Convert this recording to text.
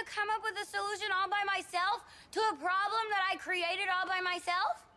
to come up with a solution all by myself to a problem that I created all by myself?